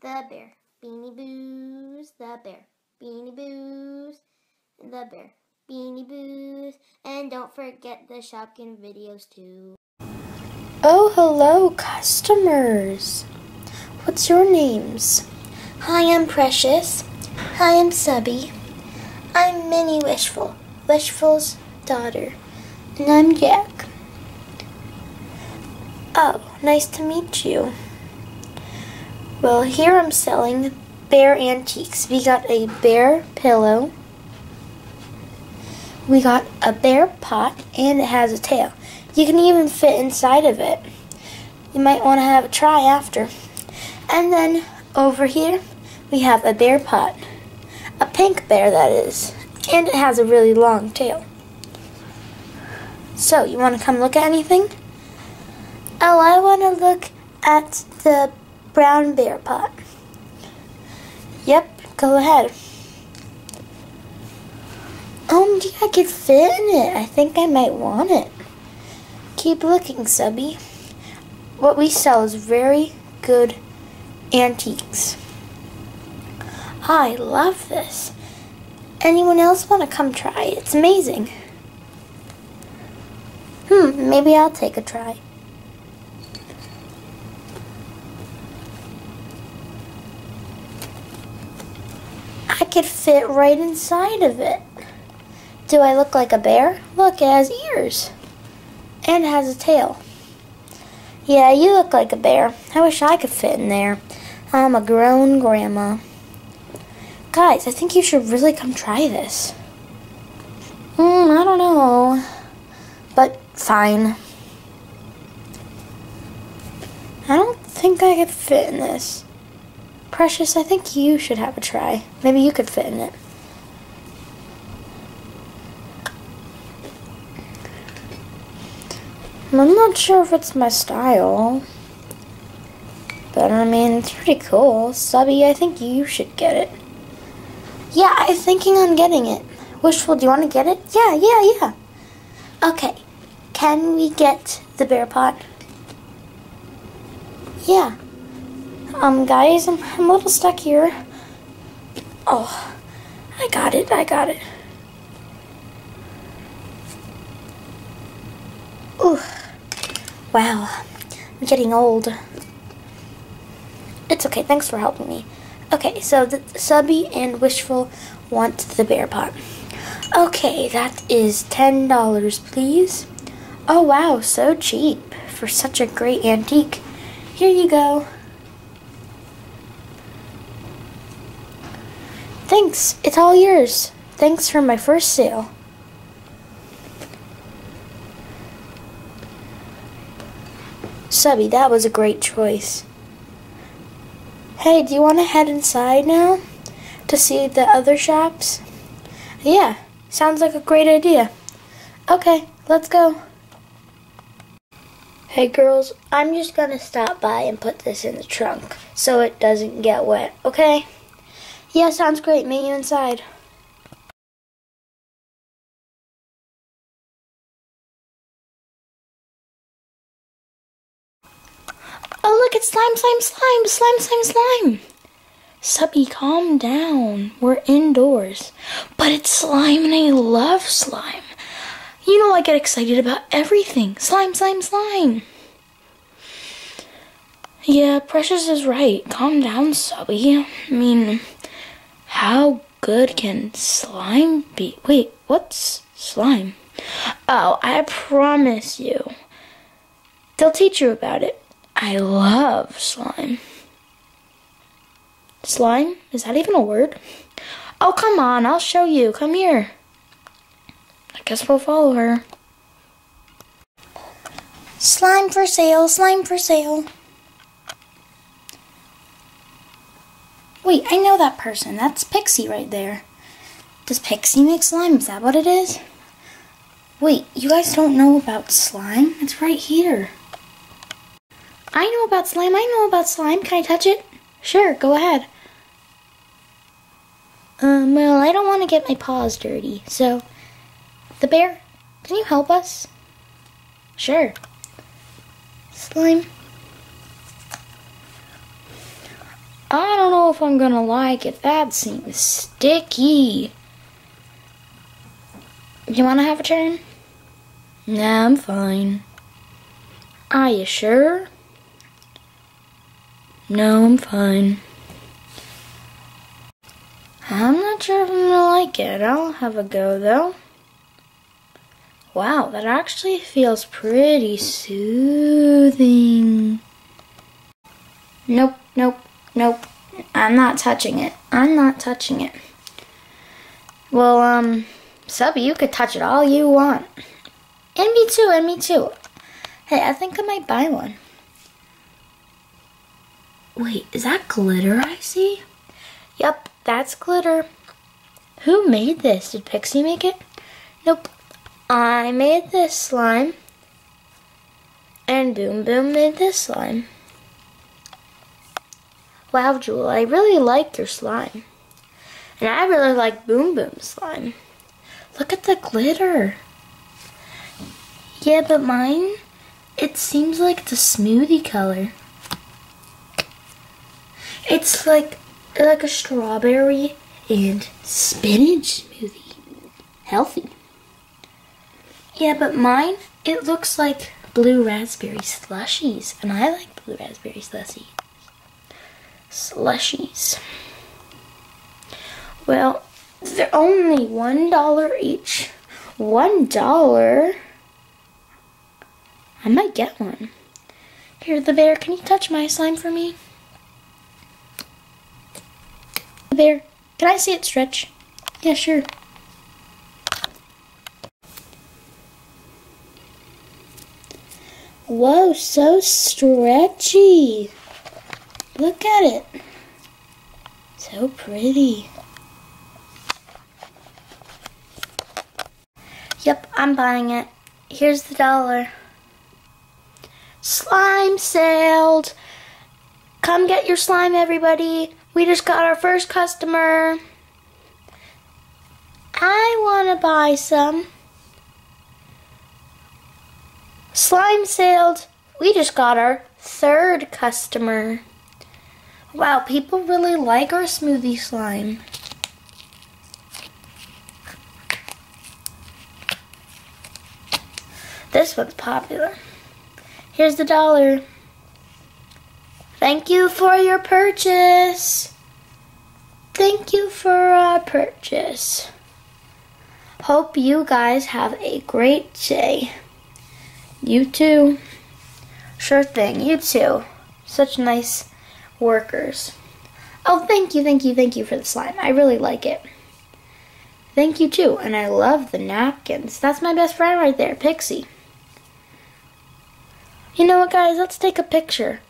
the bear. Beanie Boos, the bear. Beanie Boos, the bear. Beanie Boos. And don't forget the Shopkin videos too. Oh, hello, customers. What's your names? Hi, I'm Precious. Hi, I'm Subby. I'm Mini Wishful, Wishful's daughter. And I'm Jack. Oh, nice to meet you. Well, here I'm selling bear antiques. We got a bear pillow. We got a bear pot, and it has a tail. You can even fit inside of it. You might want to have a try after. And then over here, we have a bear pot. A pink bear, that is. And it has a really long tail. So, you want to come look at anything? Oh, I want to look at the brown bear pot. Yep, go ahead. Oh, gee, I could fit in it. I think I might want it. Keep looking, Subby. What we sell is very good antiques. I love this. Anyone else want to come try it? It's amazing. Hmm, maybe I'll take a try. I could fit right inside of it. Do I look like a bear? Look, it has ears. And it has a tail. Yeah, you look like a bear. I wish I could fit in there. I'm a grown grandma. Guys, I think you should really come try this. Hmm, I don't know. But fine. I don't think I could fit in this. Precious, I think you should have a try. Maybe you could fit in it. I'm not sure if it's my style. But I mean, it's pretty cool. Subby, I think you should get it. Yeah, I'm thinking on getting it. Wishful, do you want to get it? Yeah, yeah, yeah. Okay. Can we get the bear pot? Yeah. Um, guys, I'm, I'm a little stuck here. Oh, I got it, I got it. Ooh. Wow, I'm getting old. It's okay, thanks for helping me. Okay, so the Subby and Wishful want the bear pot. Okay, that is $10, please. Oh wow, so cheap for such a great antique. Here you go. Thanks, it's all yours. Thanks for my first sale. Subby, that was a great choice. Hey, do you want to head inside now to see the other shops? Yeah, sounds like a great idea. Okay, let's go. Hey girls, I'm just gonna stop by and put this in the trunk so it doesn't get wet, okay? Yeah, sounds great. Meet you inside. Oh, look, it's slime, slime, slime, slime, slime, slime. Subby, calm down. We're indoors. But it's slime and I love slime. You know I get excited about everything. Slime, slime, slime. Yeah, Precious is right. Calm down, Subby. I mean, how good can slime be? Wait, what's slime? Oh, I promise you. They'll teach you about it. I love slime. Slime? Is that even a word? Oh, come on, I'll show you. Come here. I guess we'll follow her. Slime for sale, slime for sale. Wait, I know that person. That's Pixie right there. Does Pixie make slime? Is that what it is? Wait, you guys don't know about slime? It's right here. I know about slime. I know about slime. Can I touch it? Sure, go ahead. Um, well, I don't want to get my paws dirty, so... The bear, can you help us? Sure. Slime. If I'm gonna like it. That seems sticky. You wanna have a turn? Nah, I'm fine. Are you sure? No, I'm fine. I'm not sure if I'm gonna like it. I'll have a go though. Wow, that actually feels pretty soothing. Nope, nope, nope. I'm not touching it. I'm not touching it. Well, um, Subby, you could touch it all you want. And me too, and me too. Hey, I think I might buy one. Wait, is that glitter I see? Yep, that's glitter. Who made this? Did Pixie make it? Nope. I made this slime. And Boom Boom made this slime. Wow, Jewel, I really like your slime. And I really like Boom Boom's slime. Look at the glitter. Yeah, but mine, it seems like a smoothie color. It's like like a strawberry and spinach smoothie. Healthy. Yeah, but mine, it looks like blue raspberry slushies. And I like blue raspberry slushies. Slushies. Well, they're only one dollar each. One dollar? I might get one. Here, the bear, can you touch my slime for me? Bear, can I see it stretch? Yeah, sure. Whoa, so stretchy. Look at it. So pretty. Yep, I'm buying it. Here's the dollar. Slime sailed. Come get your slime, everybody. We just got our first customer. I want to buy some. Slime sailed. We just got our third customer. Wow, people really like our smoothie slime. This one's popular. Here's the dollar. Thank you for your purchase. Thank you for our purchase. Hope you guys have a great day. You too. Sure thing, you too. Such nice workers. Oh, thank you, thank you, thank you for the slime. I really like it. Thank you too, and I love the napkins. That's my best friend right there, Pixie. You know what, guys? Let's take a picture.